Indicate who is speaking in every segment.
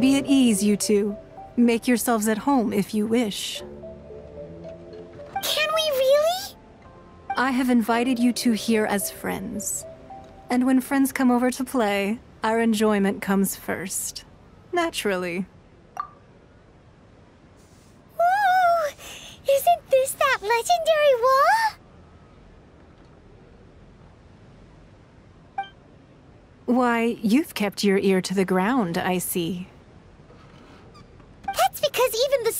Speaker 1: Be at ease, you two. Make yourselves at home if you wish.
Speaker 2: Can we really?
Speaker 1: I have invited you two here as friends. And when friends come over to play, our enjoyment comes first. Naturally.
Speaker 2: Ooh! Isn't this that legendary wall?
Speaker 1: Why, you've kept your ear to the ground, I see.
Speaker 2: That's because even the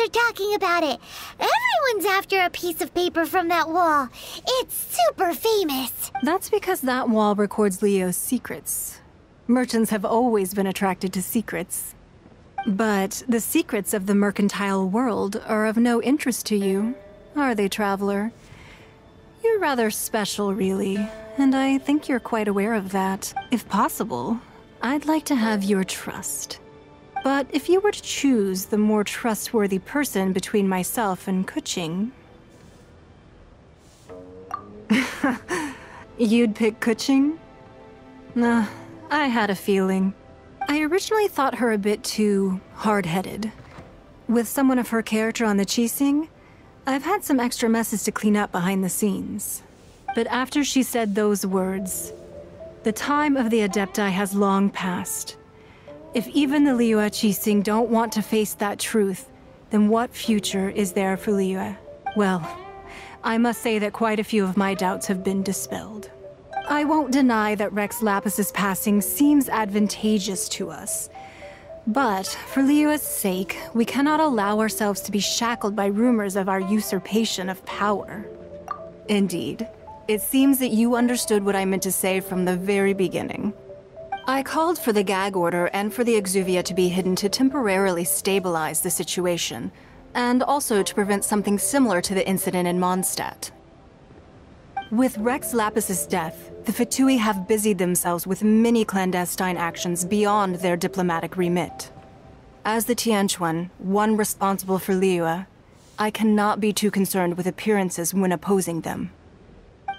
Speaker 2: are talking about it. Everyone's after a piece of paper from that wall. It's super famous.
Speaker 1: That's because that wall records Liyue's secrets. Merchants have always been attracted to secrets. But the secrets of the mercantile world are of no interest to you, are they, Traveler? You're rather special, really, and I think you're quite aware of that. If possible, I'd like to have your trust. But if you were to choose the more trustworthy person between myself and Keqing... You'd pick Keqing? Nah, I had a feeling. I originally thought her a bit too hard-headed. With someone of her character on the Qixing, I've had some extra messes to clean up behind the scenes. But after she said those words, the time of the Adepti has long passed. If even the Liyue Qixing don't want to face that truth, then what future is there for Liyue? Well, I must say that quite a few of my doubts have been dispelled. I won't deny that Rex Lapis's passing seems advantageous to us. But for Liyue's sake, we cannot allow ourselves to be shackled by rumors of our usurpation of power. Indeed, it seems that you understood what I meant to say from the very beginning. I called for the gag order and for the Exuvia to be hidden to temporarily stabilize the situation, and also to prevent something similar to the incident in Mondstadt. With Rex Lapis's death, the Fatui have busied themselves with many clandestine actions beyond their diplomatic remit. As the Tianquan, one responsible for Liyue, I cannot be too concerned with appearances when opposing them.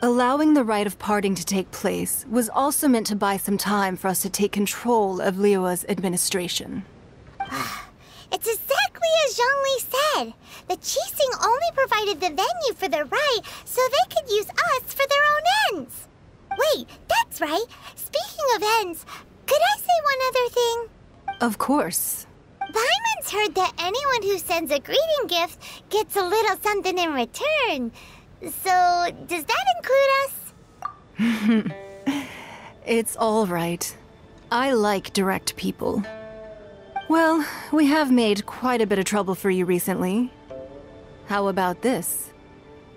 Speaker 1: Allowing the rite of parting to take place was also meant to buy some time for us to take control of Liyue's administration.
Speaker 2: It's exactly as Zhongli said. The Qixing only provided the venue for the rite so they could use us for their own ends. Wait, that's right. Speaking of ends, could I say one other thing?
Speaker 1: Of course.
Speaker 2: Paimon's heard that anyone who sends a greeting gift gets a little something in return. So, does that include
Speaker 1: us? it's all right. I like direct people. Well, we have made quite a bit of trouble for you recently. How about this?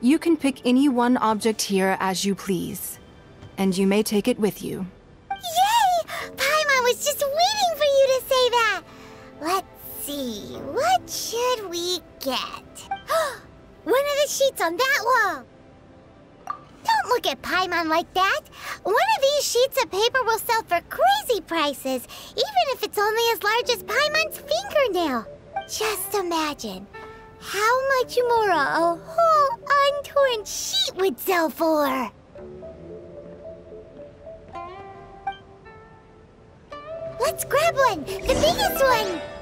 Speaker 1: You can pick any one object here as you please, and you may take it with you.
Speaker 2: Yay! Paimon was just waiting for you to say that! Let's see, what should we get? One of the sheets on that wall! Don't look at Paimon like that. One of these sheets of paper will sell for crazy prices, even if it's only as large as Paimon's fingernail. Just imagine how much more a whole untorn sheet would sell for. Let's grab one, the biggest one.